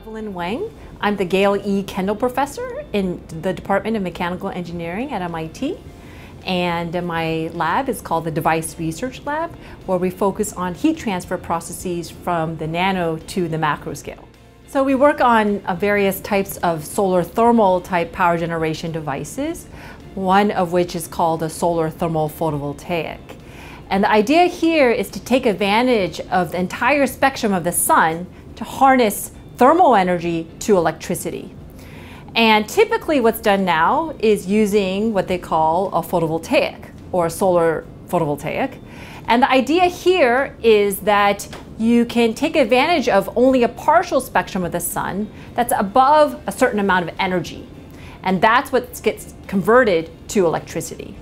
Evelyn Wang. I'm the Gail E. Kendall Professor in the Department of Mechanical Engineering at MIT. And my lab is called the Device Research Lab, where we focus on heat transfer processes from the nano to the macro scale. So we work on uh, various types of solar thermal type power generation devices, one of which is called a solar thermal photovoltaic. And the idea here is to take advantage of the entire spectrum of the sun to harness thermal energy to electricity. And typically what's done now is using what they call a photovoltaic or a solar photovoltaic. And the idea here is that you can take advantage of only a partial spectrum of the sun that's above a certain amount of energy. And that's what gets converted to electricity.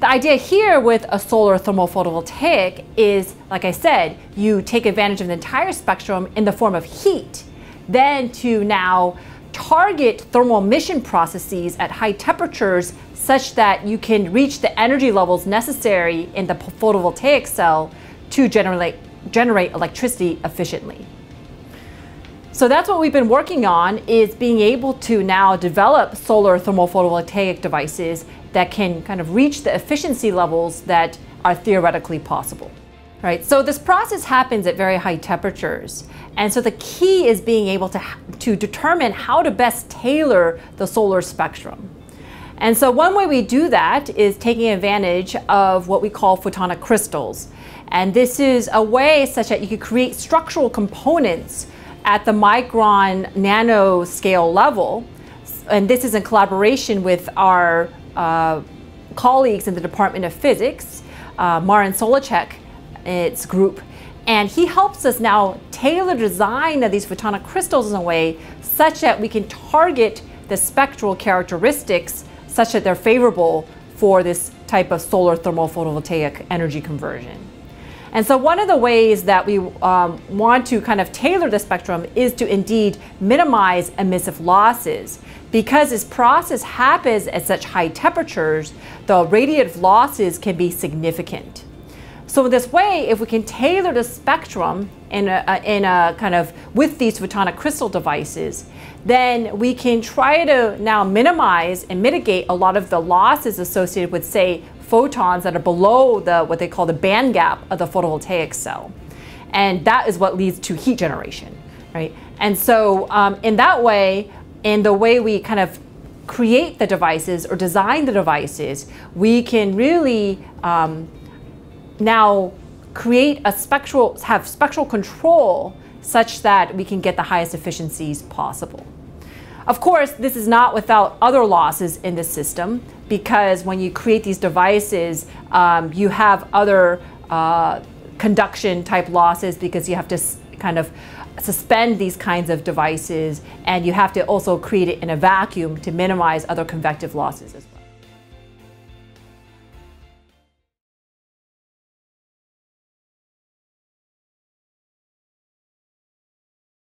The idea here with a solar thermal photovoltaic is, like I said, you take advantage of the entire spectrum in the form of heat, then to now target thermal emission processes at high temperatures such that you can reach the energy levels necessary in the photovoltaic cell to generate, generate electricity efficiently. So that's what we've been working on is being able to now develop solar thermal photovoltaic devices that can kind of reach the efficiency levels that are theoretically possible. Right, so this process happens at very high temperatures. And so the key is being able to, to determine how to best tailor the solar spectrum. And so one way we do that is taking advantage of what we call photonic crystals. And this is a way such that you could create structural components at the micron nanoscale level. And this is in collaboration with our uh, colleagues in the Department of Physics, uh, Marin Soljačić, its group, and he helps us now tailor design of these photonic crystals in a way such that we can target the spectral characteristics such that they're favorable for this type of solar thermal photovoltaic energy conversion. And so one of the ways that we um, want to kind of tailor the spectrum is to indeed minimize emissive losses. Because this process happens at such high temperatures, the radiative losses can be significant. So this way, if we can tailor the spectrum in a, in a kind of with these photonic crystal devices, then we can try to now minimize and mitigate a lot of the losses associated with, say, photons that are below the what they call the band gap of the photovoltaic cell. And that is what leads to heat generation, right? And so um, in that way, in the way we kind of create the devices or design the devices, we can really um, now create a spectral, have spectral control such that we can get the highest efficiencies possible. Of course, this is not without other losses in the system because when you create these devices, um, you have other uh, conduction type losses because you have to kind of suspend these kinds of devices and you have to also create it in a vacuum to minimize other convective losses as well.